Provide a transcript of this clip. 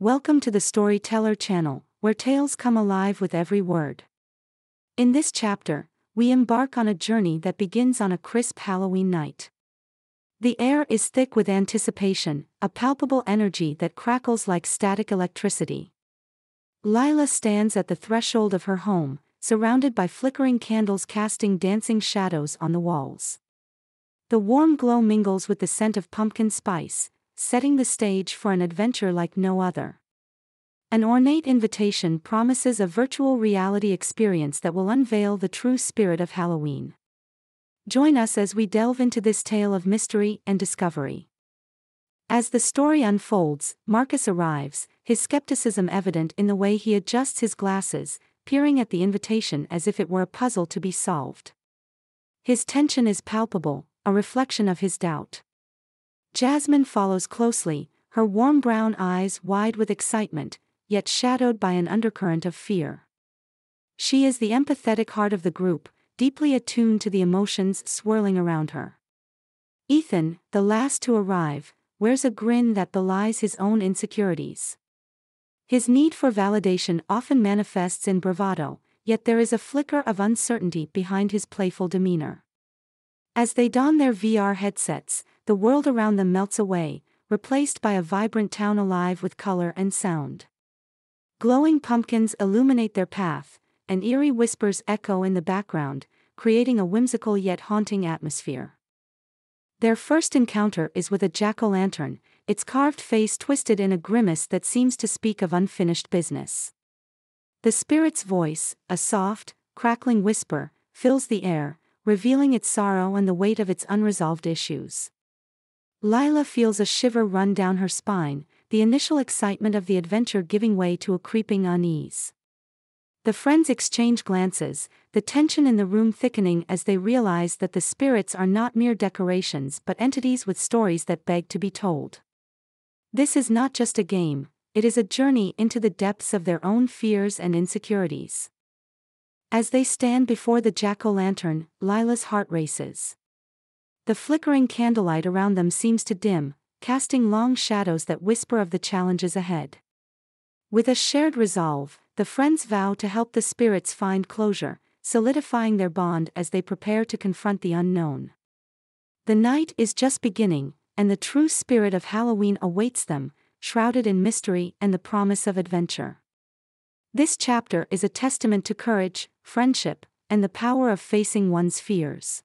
Welcome to the Storyteller channel, where tales come alive with every word. In this chapter, we embark on a journey that begins on a crisp Halloween night. The air is thick with anticipation, a palpable energy that crackles like static electricity. Lila stands at the threshold of her home, surrounded by flickering candles casting dancing shadows on the walls. The warm glow mingles with the scent of pumpkin spice, setting the stage for an adventure like no other. An ornate invitation promises a virtual reality experience that will unveil the true spirit of Halloween. Join us as we delve into this tale of mystery and discovery. As the story unfolds, Marcus arrives, his skepticism evident in the way he adjusts his glasses, peering at the invitation as if it were a puzzle to be solved. His tension is palpable, a reflection of his doubt. Jasmine follows closely, her warm brown eyes wide with excitement, yet shadowed by an undercurrent of fear. She is the empathetic heart of the group, deeply attuned to the emotions swirling around her. Ethan, the last to arrive, wears a grin that belies his own insecurities. His need for validation often manifests in bravado, yet there is a flicker of uncertainty behind his playful demeanor. As they don their VR headsets, the world around them melts away, replaced by a vibrant town alive with color and sound. Glowing pumpkins illuminate their path, and eerie whispers echo in the background, creating a whimsical yet haunting atmosphere. Their first encounter is with a jack o' lantern, its carved face twisted in a grimace that seems to speak of unfinished business. The spirit's voice, a soft, crackling whisper, fills the air, revealing its sorrow and the weight of its unresolved issues. Lila feels a shiver run down her spine, the initial excitement of the adventure giving way to a creeping unease. The friends exchange glances, the tension in the room thickening as they realize that the spirits are not mere decorations but entities with stories that beg to be told. This is not just a game, it is a journey into the depths of their own fears and insecurities. As they stand before the jack o' lantern, Lila's heart races. The flickering candlelight around them seems to dim, casting long shadows that whisper of the challenges ahead. With a shared resolve, the friends vow to help the spirits find closure, solidifying their bond as they prepare to confront the unknown. The night is just beginning, and the true spirit of Halloween awaits them, shrouded in mystery and the promise of adventure. This chapter is a testament to courage, friendship, and the power of facing one's fears.